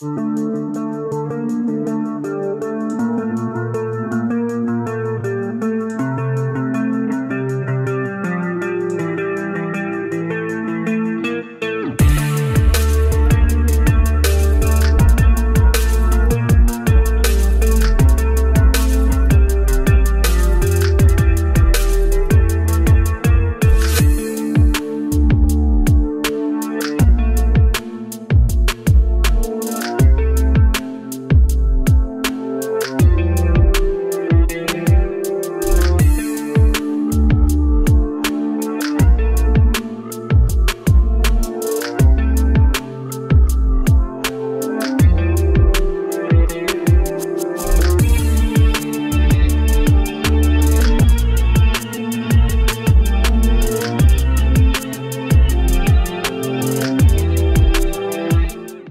Música